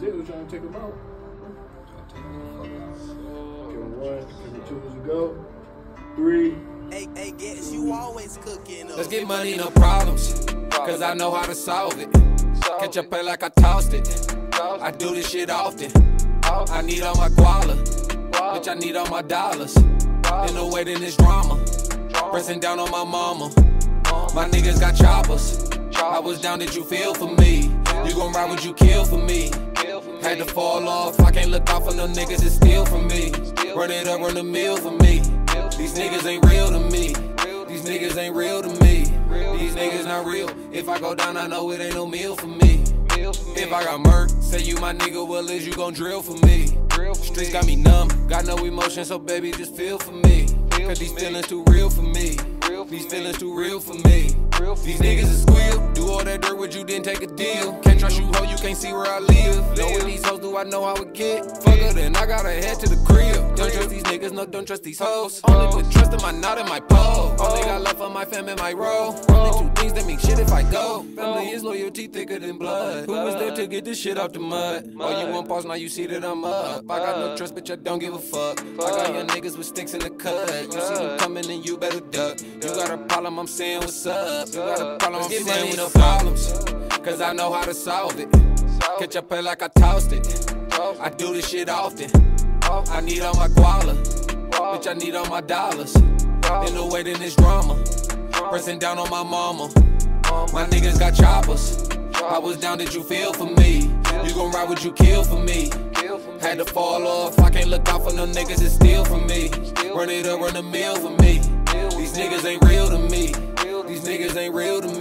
said we're trying to take him out. Camera one, camera two, as we go. Three. Hey, hey, guess you always cooking up. Let's get money, no problems. Cause I know how to solve it. Catch up play like I tossed it. I do this shit often. I need all my guala. Bitch, I need all my dollars. In the way in this drama. Pressing down on my mama. My niggas got choppers. I was down, did you feel for me? You gon' ride, would you kill for me? Had to fall off, I can't look out for no niggas that steal from me. Run it up, run the mill for me. These niggas ain't real to me. These niggas ain't real to me. These niggas not real. If I go down, I know it ain't no meal for me. If I got murk, say you my nigga, well is you gon' drill for me? Streets got me numb, got no emotion, so baby just feel for me. Cause these feelings too real for me. These feelings too real for me. These niggas is squeal. Do all that dirt with you, didn't take a deal. Can't trust you, ho, you can't see where I live. Know what these hoes do, I know how it get. Fuck her, then I gotta head to the crib. Don't trust these no, don't trust these hoes. Only put trust in my knot and my pole. Only got love for my fam and my role. Only two things that mean shit if I go. Family is loyalty thicker than blood. Who was there to get this shit out the mud? Oh, you want pause, now you see that I'm up. I got no trust, bitch, I don't give a fuck. I got young niggas with sticks in the cut. You see them coming and you better duck. You got a problem, I'm saying what's up. You got a problem, I'm saying no problems. Cause I know how to solve it. Catch up play like I tossed it. I do this shit often. I need all my guala. Bitch, I need all my dollars. In the way in this drama. Pressing down on my mama. My niggas got choppers. I was down, did you feel for me? You gon' ride, would you kill for me? Had to fall off, I can't look out for no niggas that steal from me. Run it up, run the mill for me. These niggas ain't real to me. These niggas ain't real to me.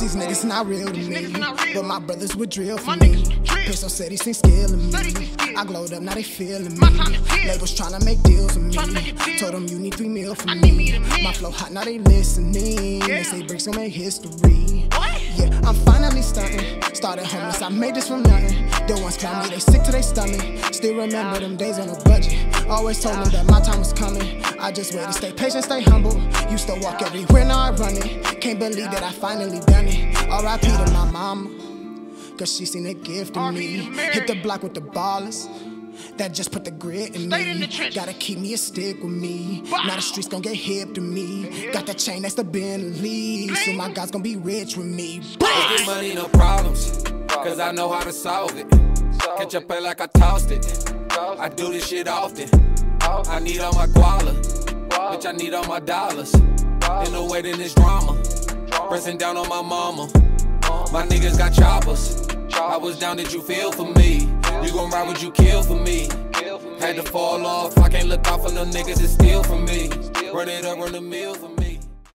These niggas not real to me, but my brothers would drill for me. Pistol said he seen skill in me. I glowed up, now they feeling me. Labels tryna make deals with me. Told them you need three mil from me. My flow hot, now they listening. They say Brickz gon' make history. Yeah, I'm finally starting. Started homeless, I made this from nothing. The ones clown me, they sick to their stomach. Still remember them days on a budget. Always told them that my time was coming. I just waited, stay patient, stay humble. Used to walk everywhere, now I run it. Can't believe that I finally done it. R.I.P. to my mama. Cause she seen a gift in me. Hit the block with the ballers. That just put the grit in me. Gotta keep me a stick with me. Now the streets gon' get hip to me. Got that chain that's the Bentley. So my guys gon' be rich with me. Get money, no problems. Cause I know how to solve it. Catch up play like I tossed it. I do this shit often. I need all my guala. Bitch, I need all my dollars. In the in this drama. Pressing down on my mama. My niggas got choppers. I was down, did you feel for me? You gon' ride, would you kill for me? Had to fall off, I can't look out for no niggas that steal from me. Run it up, run the mill for me.